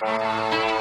Bye.